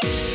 Bye.